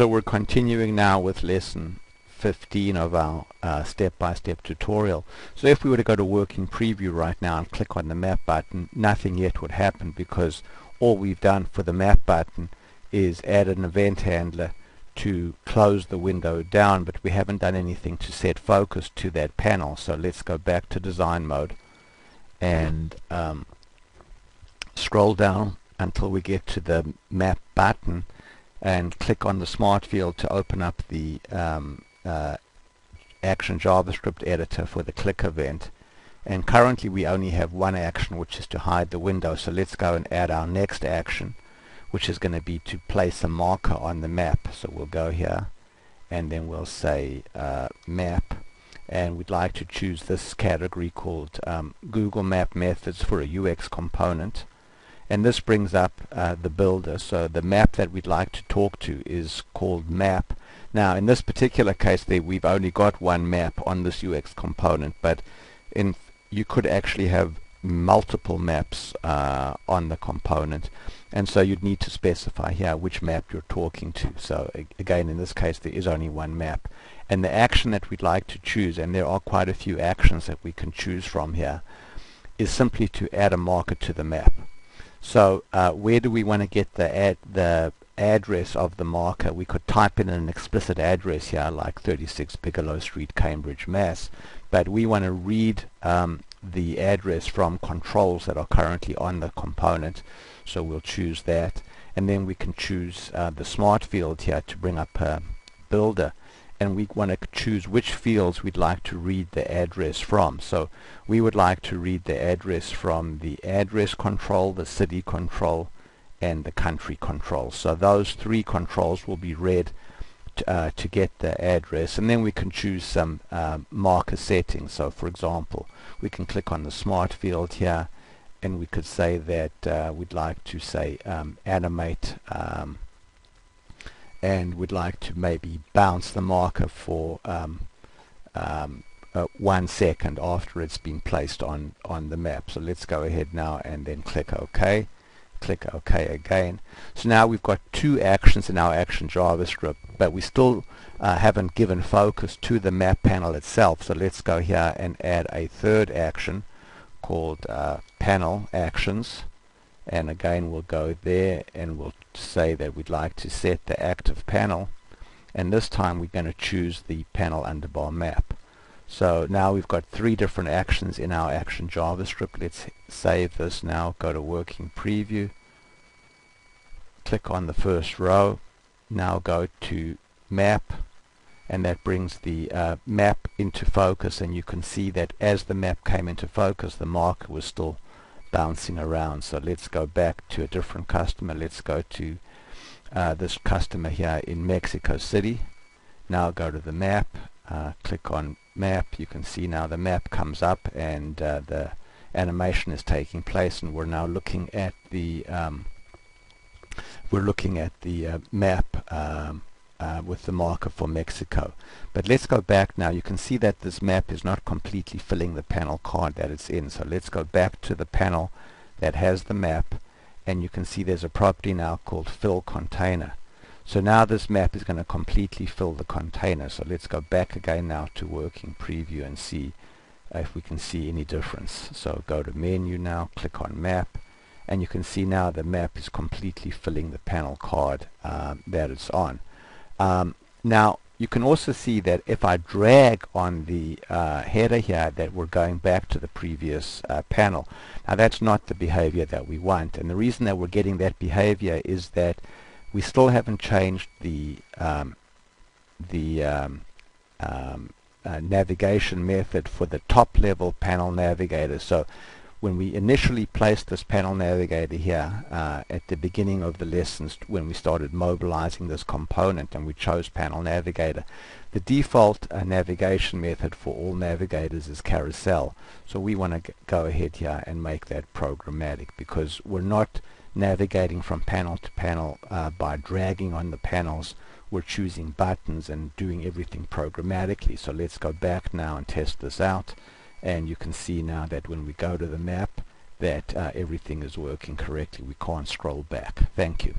So we're continuing now with lesson 15 of our uh, step-by-step tutorial. So if we were to go to working preview right now and click on the map button, nothing yet would happen because all we've done for the map button is add an event handler to close the window down, but we haven't done anything to set focus to that panel. So let's go back to design mode and um, scroll down until we get to the map button and click on the smart field to open up the um, uh, action JavaScript editor for the click event. And currently we only have one action which is to hide the window. So let's go and add our next action which is going to be to place a marker on the map. So we'll go here and then we'll say uh, map. And we'd like to choose this category called um, Google Map Methods for a UX component and this brings up uh, the builder. So the map that we'd like to talk to is called map. Now in this particular case there we've only got one map on this UX component but in you could actually have multiple maps uh, on the component. And so you'd need to specify here which map you're talking to. So again in this case there is only one map. And the action that we'd like to choose and there are quite a few actions that we can choose from here is simply to add a marker to the map so uh, where do we want to get the ad the address of the marker? We could type in an explicit address here like 36 Bigelow Street, Cambridge, Mass. But we want to read um, the address from controls that are currently on the component. So we'll choose that. And then we can choose uh, the smart field here to bring up a builder and we want to choose which fields we'd like to read the address from. So we would like to read the address from the address control, the city control, and the country control. So those three controls will be read uh, to get the address and then we can choose some uh, marker settings. So for example, we can click on the smart field here and we could say that uh, we'd like to say um, animate um, and would like to maybe bounce the marker for um, um, uh, one second after it's been placed on on the map. So let's go ahead now and then click OK. Click OK again. So now we've got two actions in our action JavaScript but we still uh, haven't given focus to the map panel itself. So let's go here and add a third action called uh, panel actions and again we'll go there and we'll say that we'd like to set the active panel. And this time we're going to choose the panel underbar map. So now we've got three different actions in our action JavaScript. Let's save this now. Go to working preview. Click on the first row. Now go to map. And that brings the uh, map into focus. And you can see that as the map came into focus the marker was still bouncing around. So let's go back to a different customer. Let's go to uh, this customer here in Mexico City. Now go to the map, uh, click on map. You can see now the map comes up and uh, the animation is taking place and we're now looking at the um, we're looking at the uh, map um, uh, with the marker for Mexico. But let's go back now. You can see that this map is not completely filling the panel card that it's in. So let's go back to the panel that has the map and you can see there's a property now called fill container. So now this map is going to completely fill the container. So let's go back again now to working preview and see if we can see any difference. So go to menu now, click on map and you can see now the map is completely filling the panel card um, that it's on. Um, now you can also see that if I drag on the uh, header here that we're going back to the previous uh, panel. Now that's not the behavior that we want and the reason that we're getting that behavior is that we still haven't changed the um, the um, um, uh, navigation method for the top level panel navigator. So when we initially placed this panel navigator here uh, at the beginning of the lessons when we started mobilizing this component and we chose panel navigator the default uh, navigation method for all navigators is carousel. So we want to go ahead here and make that programmatic because we're not navigating from panel to panel uh, by dragging on the panels. We're choosing buttons and doing everything programmatically. So let's go back now and test this out and you can see now that when we go to the map that uh, everything is working correctly. We can't scroll back. Thank you